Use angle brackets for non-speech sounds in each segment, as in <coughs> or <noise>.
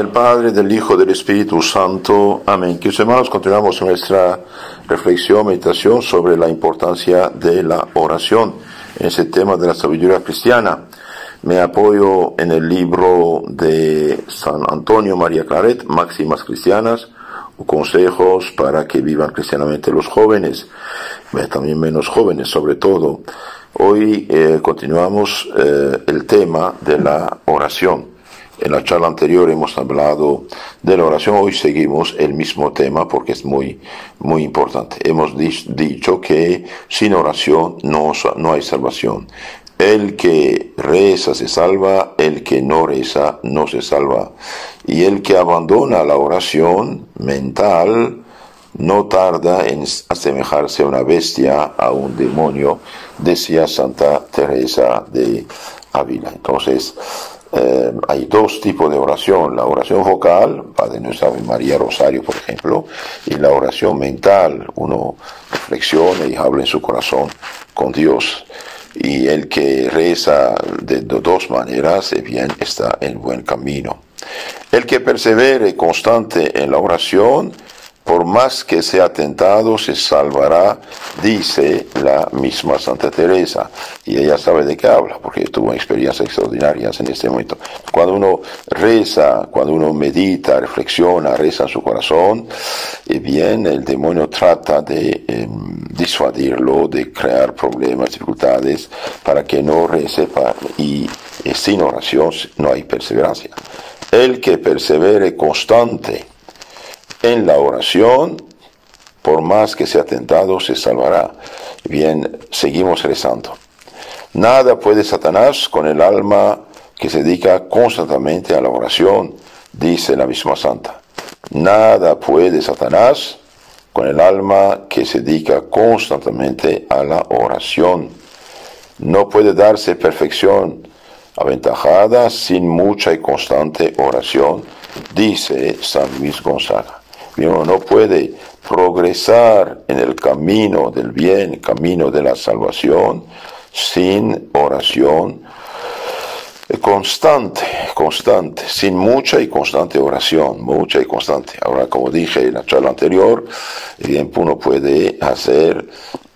del Padre, del Hijo, del Espíritu Santo. Amén. Que hermanos continuamos nuestra reflexión, meditación sobre la importancia de la oración en ese tema de la sabiduría cristiana. Me apoyo en el libro de San Antonio María Claret, Máximas Cristianas, o consejos para que vivan cristianamente los jóvenes, también menos jóvenes sobre todo. Hoy eh, continuamos eh, el tema de la oración. En la charla anterior hemos hablado de la oración, hoy seguimos el mismo tema porque es muy, muy importante. Hemos dicho que sin oración no, no hay salvación. El que reza se salva, el que no reza no se salva. Y el que abandona la oración mental no tarda en asemejarse a una bestia, a un demonio, decía Santa Teresa de Ávila. Entonces, eh, hay dos tipos de oración, la oración vocal, Padre Nuestra Ave María Rosario, por ejemplo, y la oración mental, uno reflexiona y habla en su corazón con Dios. Y el que reza de dos maneras, eh, bien está en buen camino. El que persevere constante en la oración, por más que sea tentado, se salvará, dice la misma Santa Teresa. Y ella sabe de qué habla, porque tuvo experiencias extraordinarias en este momento. Cuando uno reza, cuando uno medita, reflexiona, reza en su corazón, eh, bien, el demonio trata de em, disuadirlo, de crear problemas, dificultades, para que no rece, y eh, sin oración no hay perseverancia. El que persevere constante, en la oración, por más que sea tentado, se salvará. Bien, seguimos rezando. Nada puede Satanás con el alma que se dedica constantemente a la oración, dice la misma santa. Nada puede Satanás con el alma que se dedica constantemente a la oración. No puede darse perfección aventajada sin mucha y constante oración, dice San Luis Gonzaga uno no puede progresar en el camino del bien, camino de la salvación, sin oración constante, constante, sin mucha y constante oración, mucha y constante. Ahora, como dije en la charla anterior, bien, uno puede hacer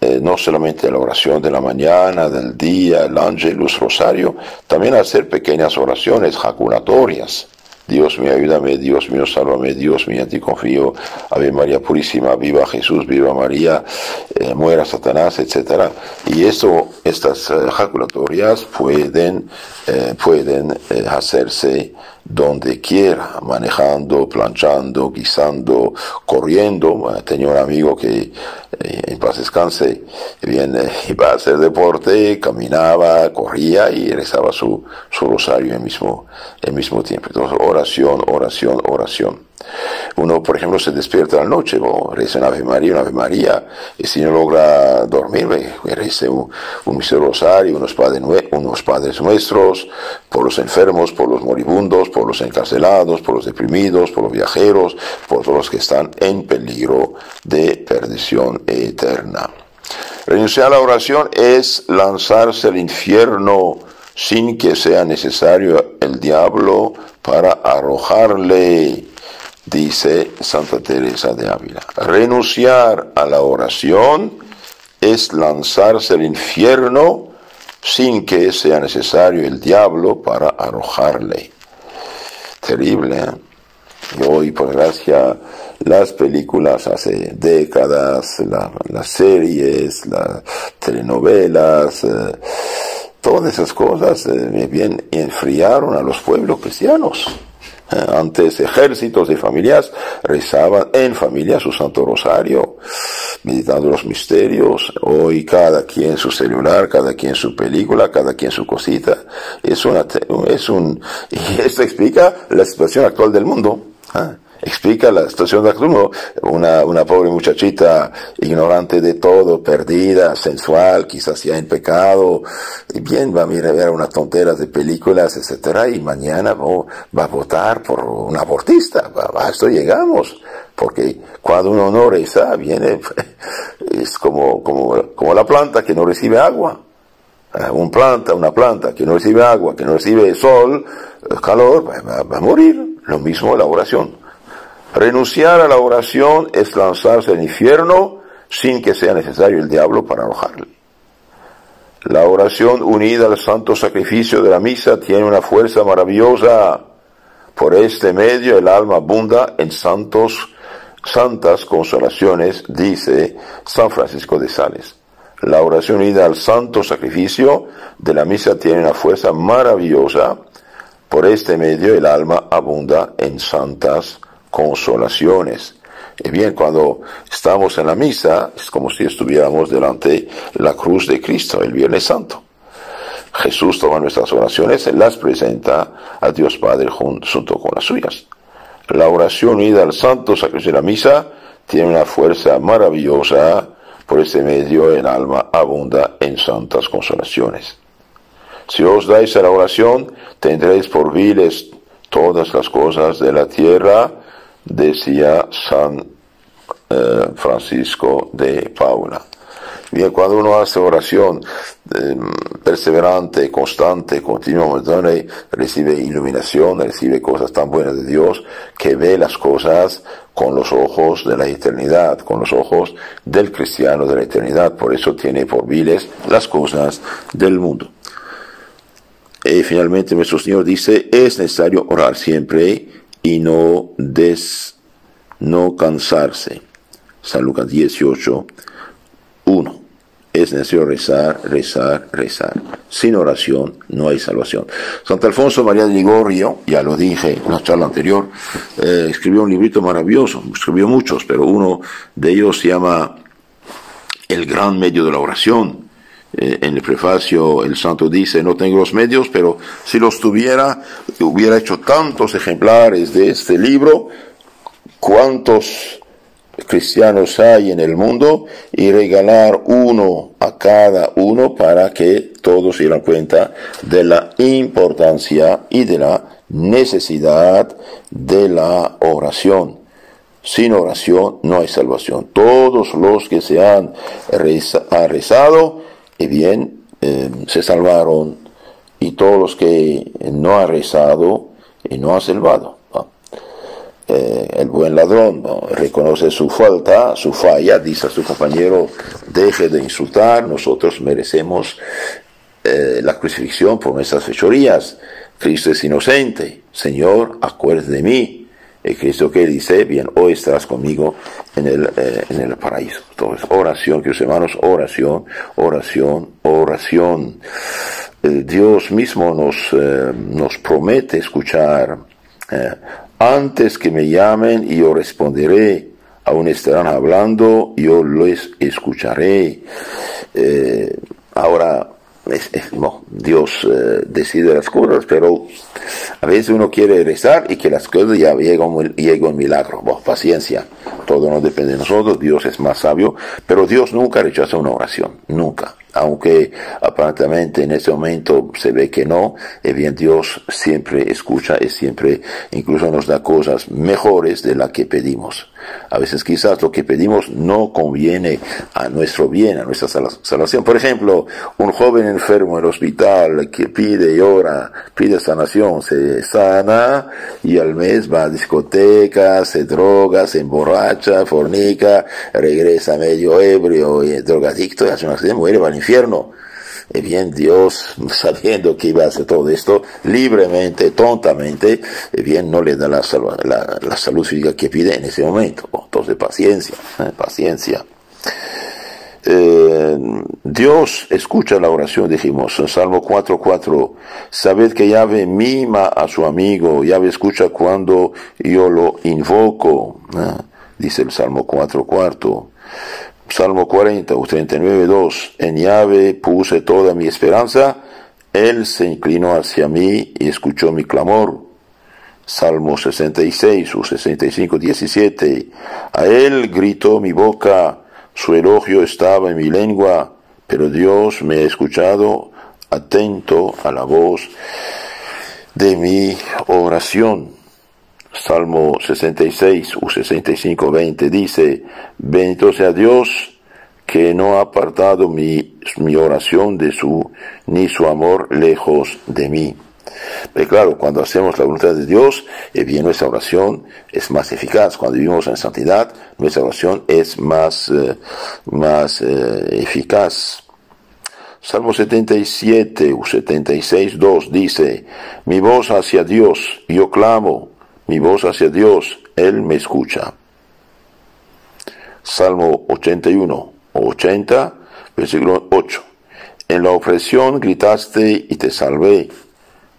eh, no solamente la oración de la mañana, del día, el ángel, luz rosario, también hacer pequeñas oraciones jaculatorias Dios mío, ayúdame, Dios mío, sálvame, Dios mío, en ti confío, Ave María Purísima, viva Jesús, viva María, eh, muera Satanás, etc. Y esto, estas eh, jaculatorias pueden, eh, pueden hacerse donde quiera, manejando, planchando, guisando, corriendo. Tenía un amigo que eh, en paz descanse, bien, iba <laughs> a hacer deporte, caminaba, corría y rezaba su, su rosario en mismo, el mismo tiempo. Entonces, oración, oración, oración. Uno, por ejemplo, se despierta la noche, o reza una Ave María, una Ave María, y si no logra dormir, reza un, un rosario, unos padres, unos padres nuestros, por los enfermos, por los moribundos, por los encarcelados, por los deprimidos, por los viajeros, por todos los que están en peligro de perdición eterna. Renunciar a la oración es lanzarse al infierno sin que sea necesario el diablo para arrojarle dice Santa Teresa de Ávila. Renunciar a la oración es lanzarse al infierno sin que sea necesario el diablo para arrojarle. Terrible. ¿eh? Y hoy, por gracia, las películas hace décadas, las series, las telenovelas, eh, todas esas cosas eh, bien enfriaron a los pueblos cristianos. Antes ejércitos de familias rezaban en familia su Santo Rosario, meditando los misterios. Hoy cada quien su celular, cada quien su película, cada quien su cosita. Es una, es un, y <laughs> esto explica la situación actual del mundo. ¿ah? Explica la situación de mundo. Una, una pobre muchachita ignorante de todo, perdida, sensual, quizás ya en pecado, y bien va a mirar ver unas tonteras de películas, etcétera, y mañana va a votar por un abortista. A esto llegamos. Porque cuando uno no reza, viene, <laughs> es como, como, como la planta que no recibe agua. Eh, un planta, una planta que no recibe agua, que no recibe sol, calor, va, va a morir Lo mismo la oración. Renunciar a la oración es lanzarse al infierno sin que sea necesario el diablo para arrojarle. La oración unida al santo sacrificio de la misa tiene una fuerza maravillosa. Por este medio el alma abunda en santos, santas consolaciones, dice San Francisco de Sales. La oración unida al santo sacrificio de la misa tiene una fuerza maravillosa. Por este medio el alma abunda en santas consolaciones. Y bien, cuando estamos en la misa, es como si estuviéramos delante la cruz de Cristo el Viernes Santo. Jesús toma nuestras oraciones y las presenta a Dios Padre junto con las suyas. La oración unida al santo sacrificio de la misa tiene una fuerza maravillosa, por este medio el alma abunda en santas consolaciones. Si os dais a la oración, tendréis por viles todas las cosas de la tierra, decía San eh, Francisco de Paula. Bien, cuando uno hace oración eh, perseverante, constante, continuamente, recibe iluminación, recibe cosas tan buenas de Dios, que ve las cosas con los ojos de la eternidad, con los ojos del cristiano de la eternidad. Por eso tiene por viles las cosas del mundo. Y finalmente nuestro Señor dice, es necesario orar siempre y no des, no cansarse. San Lucas 18, 1. Es necesario rezar, rezar, rezar. Sin oración no hay salvación. Santo Alfonso María de Ligorio, ya lo dije en la charla anterior, eh, escribió un librito maravilloso, escribió muchos, pero uno de ellos se llama El gran medio de la oración eh, en el prefacio el santo dice, no tengo los medios, pero si los tuviera, hubiera hecho tantos ejemplares de este libro, cuántos cristianos hay en el mundo y regalar uno a cada uno para que todos se dieran cuenta de la importancia y de la necesidad de la oración. Sin oración no hay salvación. Todos los que se han rezado y bien, eh, se salvaron y todos los que no han rezado y no han salvado. Eh, el buen ladrón reconoce su falta, su falla, dice a su compañero, deje de insultar, nosotros merecemos eh, la crucifixión por nuestras fechorías. Cristo es inocente, Señor, acuérdate de mí el Cristo que dice, bien, hoy estarás conmigo en el, eh, en el paraíso. Entonces, oración, queridos hermanos, oración, oración, oración. Eh, Dios mismo nos, eh, nos promete escuchar. antes que me llamen, yo responderé. Aún estarán hablando, yo les escucharé. ahora, no, Dios eh, decide las cosas, pero a veces uno quiere rezar y que las cosas ya lleguen un, milagro. paciencia, todo no depende de nosotros, Dios es más sabio, pero Dios nunca rechaza una oración, nunca aunque aparentemente en ese momento se ve que no, es bien Dios siempre escucha y siempre incluso nos da cosas mejores de las que pedimos. A veces quizás lo que pedimos no conviene a nuestro bien, a nuestra salvación. Por ejemplo, un joven enfermo en el hospital que pide y ora, pide sanación, se sana y al mes va a discotecas, se droga, se emborracha, fornica, regresa medio ebrio y drogadicto y hace una accidente, muere, va al infierno. Y bien, Dios, sabiendo que iba a hacer todo esto libremente, tontamente, y bien, no le da la, la, salud física que pide en ese momento. Entonces, paciencia, ¿eh? paciencia. Eh, Dios escucha la oración, dijimos, en Salmo 4.4, sabed que Yahvé mima a su amigo, Yahvé escucha cuando yo lo invoco, ¿eh? dice el Salmo 4.4. Salmo 40 o 39, 2. En llave puse toda mi esperanza, Él se inclinó hacia mí y escuchó mi clamor. Salmo 66 o 65, 17. A Él gritó mi boca, su elogio estaba en mi lengua, pero Dios me ha escuchado atento a la voz de mi oración. Salmo 66 u 65, 20 dice, bendito sea Dios que no ha apartado mi, mi oración de su, ni su amor lejos de mí. Pero claro, cuando hacemos la voluntad de Dios, eh, bien nuestra oración es más eficaz. Cuando vivimos en santidad, nuestra oración es más, eh, más eh, eficaz. Salmo 77 o 76, 2 dice, mi voz hacia Dios, yo clamo, mi voz hacia Dios, Él me escucha. Salmo 81 o 80, versículo 8. En la opresión gritaste y te salvé.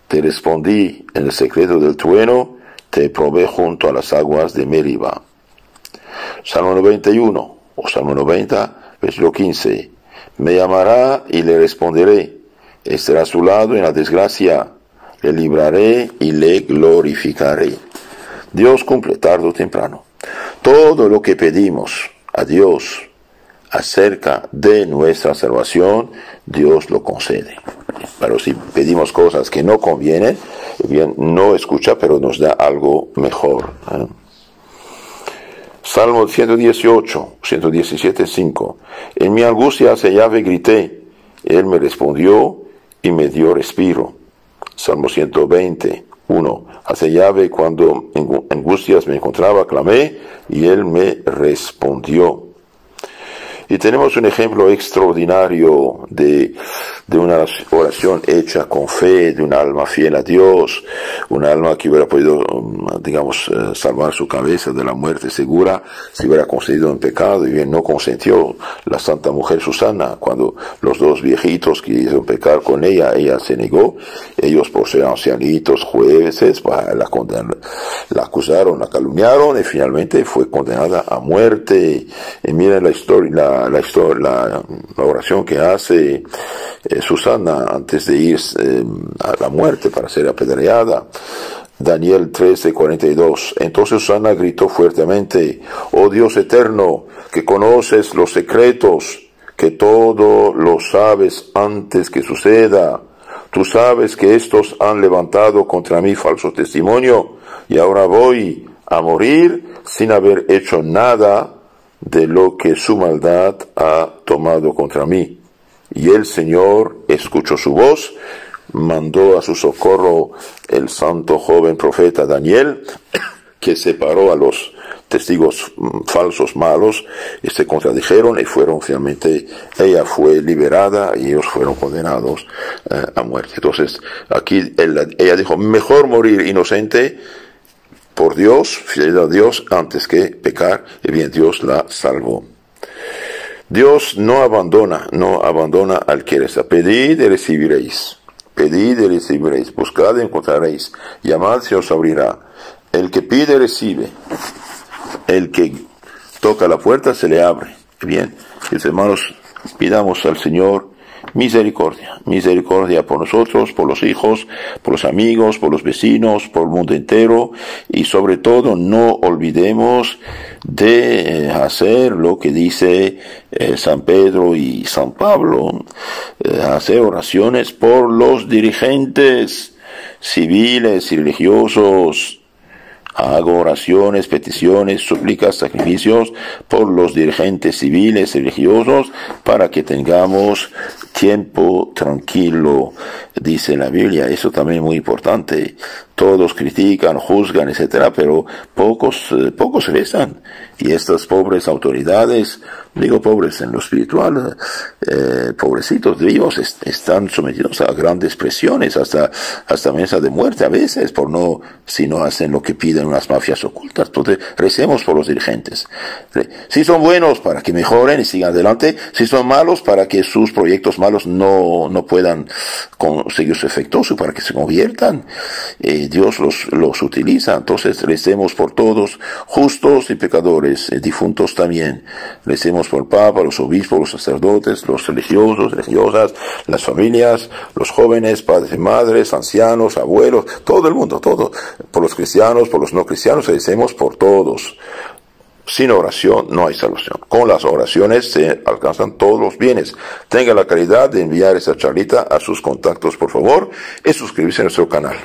Te respondí en el secreto del trueno, te probé junto a las aguas de Meriba. Salmo 91 o Salmo 90, versículo 15. Me llamará y le responderé. Estará a su lado en la desgracia. Le libraré y le glorificaré. Dios cumple tarde o temprano. Todo lo que pedimos a Dios acerca de nuestra salvación, Dios lo concede. Pero si pedimos cosas que no convienen, bien, no escucha, pero nos da algo mejor. ¿eh? Salmo 118, 117, 5. En mi angustia hacia llave grité, Él me respondió y me dio respiro. Salmo 120, 1. Hace llave cuando en angustias me encontraba, clamé y Él me respondió. Y tenemos un ejemplo extraordinario de, de, una oración hecha con fe, de un alma fiel a Dios, un alma que hubiera podido, digamos, eh, salvar su cabeza de la muerte segura si hubiera concedido un pecado y bien no consentió la santa mujer Susana cuando los dos viejitos quisieron pecar con ella, ella se negó, ellos por ser ancianitos, jueces, la, la acusaron, la calumniaron y finalmente fue condenada a muerte. Y miren la historia, la, la, historia, la, oración que hace eh, Susana antes de ir eh, a la muerte para ser apedreada. Daniel 13, 42. Entonces Susana gritó fuertemente, oh Dios eterno, que conoces los secretos, que todo lo sabes antes que suceda. Tú sabes que estos han levantado contra mí falso testimonio y ahora voy a morir sin haber hecho nada de lo que su maldad ha tomado contra mí. Y el Señor escuchó su voz, mandó a su socorro el santo joven profeta Daniel, <coughs> que separó a los testigos falsos malos y se contradijeron y fueron finalmente, ella fue liberada y ellos fueron condenados eh, a muerte. Entonces, aquí ella dijo, mejor morir inocente por Dios, fidelidad a Dios, antes que pecar, y bien Dios la salvó. Dios no abandona, no abandona al que reza. Pedid y recibiréis. Pedid y recibiréis. Buscad y encontraréis. Llamad se os abrirá. El que pide recibe. El que toca la puerta se le abre. Bien, mis hermanos, pidamos al Señor misericordia, misericordia por nosotros, por los hijos, por los amigos, por los vecinos, por el mundo entero. Y sobre todo no olvidemos de eh, hacer lo que dice eh, San Pedro y San Pablo, eh, hacer oraciones por los dirigentes civiles y religiosos. Hago oraciones, peticiones, súplicas, sacrificios por los dirigentes civiles y religiosos para que tengamos tiempo tranquilo, dice la Biblia. Eso también es muy importante. Todos critican, juzgan, etcétera, pero pocos, eh, pocos rezan. Y estas pobres autoridades digo pobres en lo espiritual, eh, pobrecitos vivos están sometidos a grandes presiones, hasta, hasta mesa de muerte a veces, por no, si no hacen lo que piden unas mafias ocultas. Entonces, recemos por los dirigentes. Si son buenos, para que mejoren y sigan adelante, si son malos, para que sus proyectos malos no, no puedan conseguir su efecto, para que se conviertan, eh, Dios los, los utiliza. Entonces, recemos por todos, justos y pecadores, eh, difuntos también. Recemos por el Papa, los obispos, los sacerdotes, los religiosos, religiosas, las familias, los jóvenes, padres y madres, ancianos, abuelos, todo el mundo, todo. Por los cristianos, por los no cristianos, decimos por todos. Sin oración no hay salvación. Con las oraciones se alcanzan todos los bienes. Tenga la caridad de enviar esa charlita a sus contactos, por favor, y suscribirse a nuestro canal.